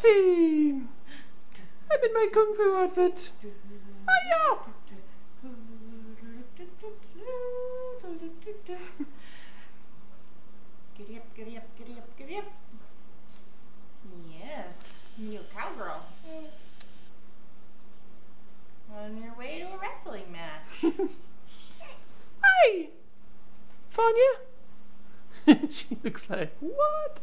Whoopsie! I'm in my kung fu outfit. Hiya! Giddy up, giddy up, giddy up, giddy up. Yes, new cowgirl. On your way to a wrestling match. Hi! Fanya? she looks like, what?